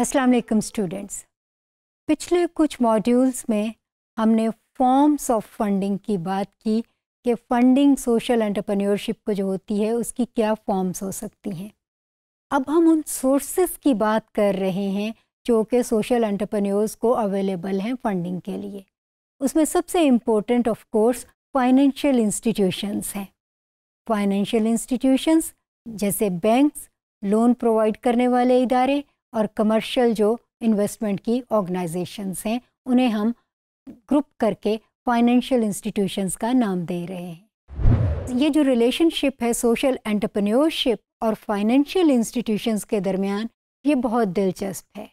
वालेकुम स्टूडेंट्स पिछले कुछ मॉड्यूल्स में हमने फॉर्म्स ऑफ़ फंडिंग की बात की कि फंडिंग सोशल एंटरप्रेन्योरशिप को जो होती है, उसकी क्या फॉर्म्स हो सकती हैं। अब हम उन सोर्सेस की बात कर रहे हैं जो कि सोशल एंटरप्रेन्योर्स को अवेलेबल हैं फंडिंग के लिए। उसमें सबसे important of course financial institutions हैं। फाइनेंशियल इंस्टीट्यूशंस जैसे बैंक्स लोन प्रोवाइड करने वाले इदारे और कमर्शियल जो इन्वेस्टमेंट की ऑर्गेनाइजेशंस हैं, उन्हें हम ग्रुप करके फाइनेंशियल इंस्टीट्यूशंस का नाम दे रहे हैं। ये जो रिलेशनशिप है सोशल एंटरप्रेन्योरशिप और फाइनेंशियल इंस्टीट्यूशंस के दरमियान, ये बहुत दिलचस्प है।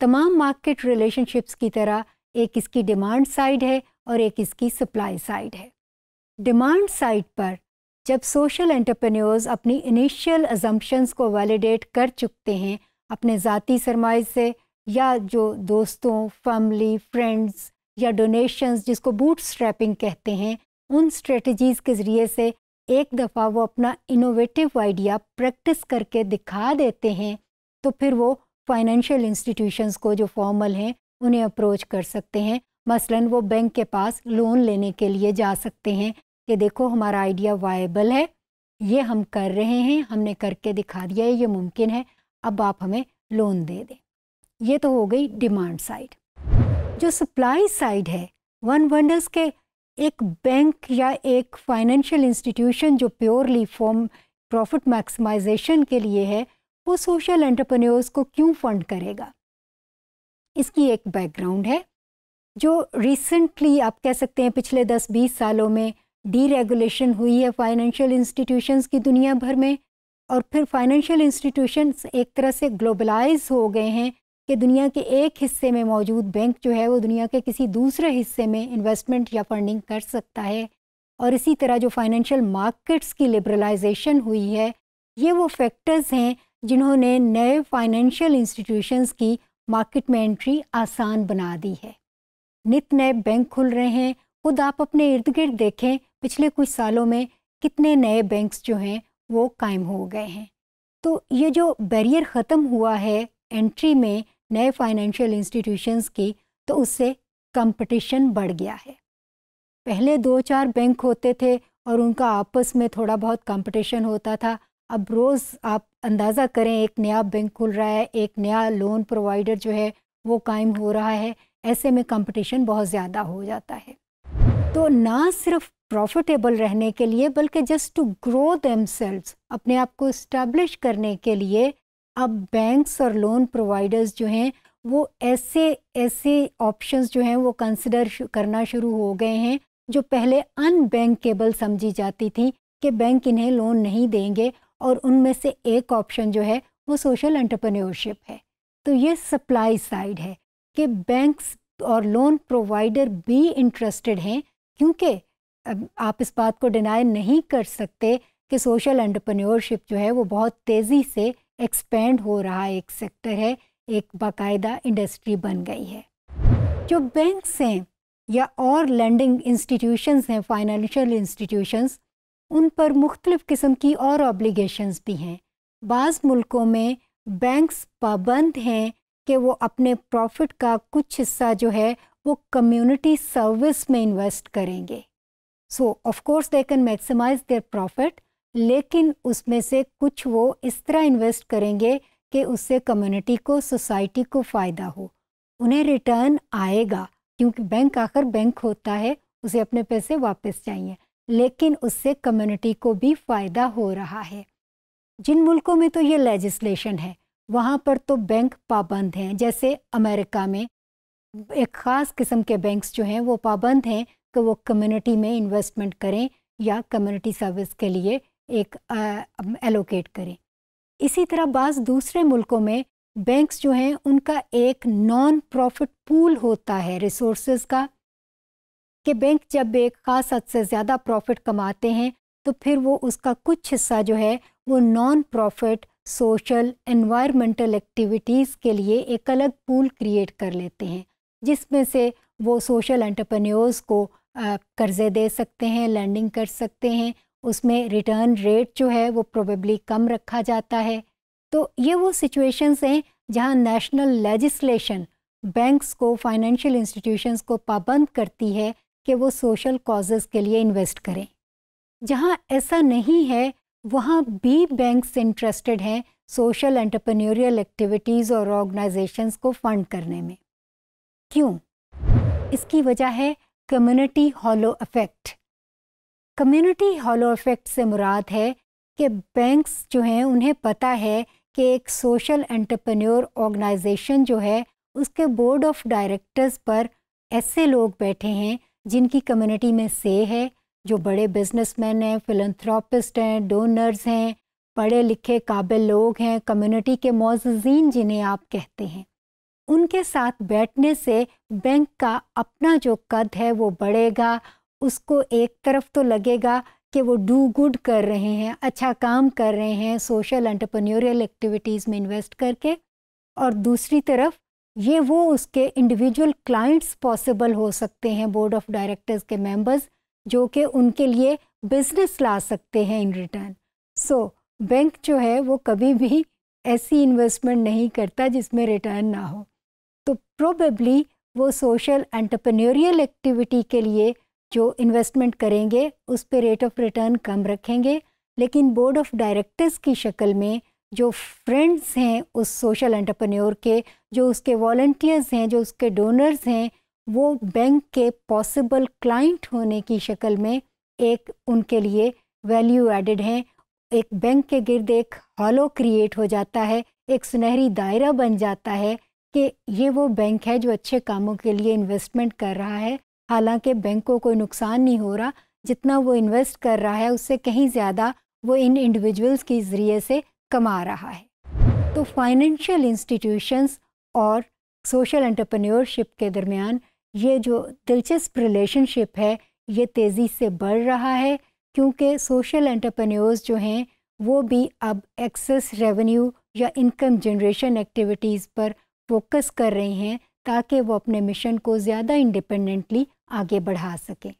तमाम मार्केट रिलेशनशिप्स की तरह एक इसकी डिमांड साइड है और एक इसकी सप्लाई साइड है। डिमांड साइड पर जब सोशल एंटरप्रेन्योर्स अपनी इनिशियल अजम्पशंस को वैलिडेट कर चुकते हैं अपने ज़ाती सरमाए से, या जो दोस्तों फैमिली फ्रेंड्स या डोनेशंस जिसको बूट स्ट्रैपिंग कहते हैं, उन स्ट्रेटजीज़ के ज़रिए से एक दफ़ा वो अपना इनोवेटिव आइडिया प्रैक्टिस करके दिखा देते हैं तो फिर वो फाइनेंशियल इंस्टीट्यूशंस को जो फॉर्मल हैं, उन्हें अप्रोच कर सकते हैं। मसलन वो बैंक के पास लोन लेने के लिए जा सकते हैं कि देखो हमारा आइडिया वायबल है, ये हम कर रहे हैं, हमने करके दिखा दिया है, ये मुमकिन है। अब आप हमें लोन दे दें। ये तो हो गई डिमांड साइड जो सप्लाई साइड है वन वंडर्स के एक बैंक या एक फाइनेंशियल इंस्टीट्यूशन जो प्योरली फॉर्म प्रॉफिट मैक्सिमाइजेशन के लिए है, वो सोशल एंटरप्रेन्योर्स को क्यों फंड करेगा? इसकी एक बैकग्राउंड है, जो रिसेंटली आप कह सकते हैं पिछले 10-20 सालों में डीरेगुलेशन हुई है फाइनेंशियल इंस्टीट्यूशंस की दुनिया भर में। और फिर फाइनेंशियल इंस्टीट्यूशंस एक तरह से ग्लोबलाइज हो गए हैं कि दुनिया के एक हिस्से में मौजूद बैंक जो है वो दुनिया के किसी दूसरे हिस्से में इन्वेस्टमेंट या फंडिंग कर सकता है। और इसी तरह जो फाइनेंशियल मार्केट्स की लिबरलाइजेशन हुई है, ये वो फैक्टर्स हैं जिन्होंने नए फाइनेंशियल इंस्टीट्यूशंस की मार्केट में एंट्री आसान बना दी है। नित नए बैंक खुल रहे हैं। खुद आप अपने इर्द गिर्द देखें, पिछले कुछ सालों में कितने नए बैंक्स जो हैं वो कायम हो गए हैं। तो ये जो बैरियर ख़त्म हुआ है एंट्री में नए फाइनेंशियल इंस्टीट्यूशंस की तो उससे कंपटीशन बढ़ गया है। पहले दो चार बैंक होते थे और उनका आपस में थोड़ा बहुत कंपटीशन होता था। अब रोज़ आप अंदाज़ा करें, एक नया बैंक खुल रहा है, एक नया लोन प्रोवाइडर जो है, वो कायम हो रहा है। ऐसे में कंपटीशन बहुत ज़्यादा हो जाता है। तो ना सिर्फ़ प्रॉफिटेबल रहने के लिए, बल्कि जस्ट टू ग्रो देम अपने आप को इस्टेब्लिश करने के लिए, अब बैंक्स और लोन प्रोवाइडर्स जो हैं, वो ऐसे ऐसे ऑप्शंस जो हैं, वो कंसिडर करना शुरू हो गए हैं, जो पहले अनबैंकेबल समझी जाती थी कि बैंक इन्हें लोन नहीं देंगे, और उनमें से एक ऑप्शन जो है, वो सोशल एंटरप्रेन्योरशिप है। तो ये सप्लाई साइड है कि बैंक्स और लोन प्रोवाइडर भी इंटरेस्टेड हैं, क्योंकि आप इस बात को डिनाई नहीं कर सकते कि सोशल एंटरप्रेन्योरशिप जो है वो बहुत तेज़ी से एक्सपेंड हो रहा एक सेक्टर है, एक बाकायदा इंडस्ट्री बन गई है। जो बैंक्स हैं या और लैंडिंग इंस्टीट्यूशंस हैं फाइनेंशियल इंस्टीट्यूशंस उन पर मुख्तलिफ़ किस्म की और ऑब्लिगेशंस भी हैं। बाज़ मुल्कों में बैंक्स पाबंद हैं कि वो अपने प्रॉफिट का कुछ हिस्सा जो है वो कम्युनिटी सर्विस में इन्वेस्ट करेंगे। So of course they can maximize their profit लेकिन उसमें से कुछ वो इस तरह इन्वेस्ट करेंगे कि उससे कम्युनिटी को सोसाइटी को फ़ायदा हो। उन्हें रिटर्न आएगा, क्योंकि बैंक आकर बैंक होता है, उसे अपने पैसे वापस चाहिए। लेकिन उससे कम्युनिटी को भी फ़ायदा हो रहा है। जिन मुल्कों में तो ये लेजिस्लेशन है, वहाँ पर तो बैंक पाबंद हैं। जैसे अमेरिका में एक ख़ास किस्म के बैंक्स जो हैं, वो पाबंद हैं वो कम्युनिटी में इन्वेस्टमेंट करें या कम्युनिटी सर्विस के लिए एक एलोकेट करें। इसी तरह बाज़ दूसरे मुल्कों में बैंक्स जो हैं, उनका एक नॉन प्रॉफिट पूल होता है रिसोर्सेज का कि बैंक जब एक ख़ास हद से ज़्यादा प्रॉफिट कमाते हैं तो फिर वो उसका कुछ हिस्सा जो है, वो non profit social environmental activities के लिए एक अलग पूल क्रिएट कर लेते हैं, जिसमें से वो सोशल एंटरप्रेन्योर्स को कर्ज़े दे सकते हैं लैंडिंग कर सकते हैं, उसमें रिटर्न रेट जो है वो प्रोबेबली कम रखा जाता है। तो ये वो सिचुएशंस हैं जहाँ नेशनल लेजिस्लेशन बैंक्स को फाइनेंशियल इंस्टीट्यूशंस को पाबंद करती है कि वो सोशल कॉजेज़ के लिए इन्वेस्ट करें। जहाँ ऐसा नहीं है, वहाँ भी बैंक्स इंटरेस्टेड हैं सोशल एंटरप्रेन्योरियल एक्टिविटीज़ और ऑर्गेनाइजेशंस को फंड करने में। क्यों? इसकी वजह है community halo effect community halo effect से मुराद है कि बैंक्स जो हैं, उन्हें पता है कि एक सोशल एंटरप्रेन्योर ऑर्गेनाइजेशन जो है, उसके बोर्ड ऑफ़ डायरेक्टर्स पर ऐसे लोग बैठे हैं, जिनकी कम्युनिटी में से है, जो बड़े बिजनेसमैन हैं फिलंथ्रोपिस्ट हैं डोनर्स हैं, पढ़े लिखे काबिल लोग हैं कम्युनिटी के मोजीन जिन्हें आप कहते हैं। उनके साथ बैठने से बैंक का अपना जो कद है वो बढ़ेगा, उसको एक तरफ़ तो लगेगा कि वो डू गुड कर रहे हैं अच्छा काम कर रहे हैं सोशल एंटरप्रेन्योरियल एक्टिविटीज़ में इन्वेस्ट करके। और दूसरी तरफ़ ये वो उसके इंडिविजुअल क्लाइंट्स पॉसिबल हो सकते हैं बोर्ड ऑफ़ डायरेक्टर्स के मेंबर्स जो कि उनके लिए बिज़नेस ला सकते हैं इन रिटर्न सो बैंक जो है वो कभी भी ऐसी इन्वेस्टमेंट नहीं करता जिसमें रिटर्न ना हो। तो प्रोबेबली वो सोशल एंटरप्रेन्योरियल एक्टिविटी के लिए जो इन्वेस्टमेंट करेंगे, उस पर रेट ऑफ़ रिटर्न कम रखेंगे। लेकिन बोर्ड ऑफ़ डायरेक्टर्स की शक्ल में जो फ्रेंड्स हैं उस सोशल एंटरप्रेन्योर के, जो उसके वॉल्टियर्स हैं, जो उसके डोनर्स हैं, वो बैंक के पॉसिबल क्लाइंट होने की शक्ल में एक उनके लिए वैल्यू एडेड हैं। एक बैंक के गिर्द एक हॉलो क्रिएट हो जाता है, एक सुनहरी दायरा बन जाता है कि ये वो बैंक है जो अच्छे कामों के लिए इन्वेस्टमेंट कर रहा है। हालाँकि बैंक को कोई नुकसान नहीं हो रहा। जितना वो इन्वेस्ट कर रहा है, उससे कहीं ज़्यादा वो इन इंडिविजुअल्स के ज़रिए से कमा रहा है। तो फाइनेंशियल इंस्टीट्यूशंस और सोशल एंटरप्रेन्योरशिप के दरमियान ये जो दिलचस्प रिलेशनशिप है, ये तेज़ी से बढ़ रहा है। क्योंकि सोशल एंटरप्रेन्योर्स जो हैं, वो भी अब एक्सेस रेवेन्यू या इनकम जनरेशन एक्टिविटीज़ पर फोकस कर रहे हैं ताकि वो अपने मिशन को ज़्यादा इंडिपेंडेंटली आगे बढ़ा सकें।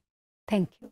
Thank you.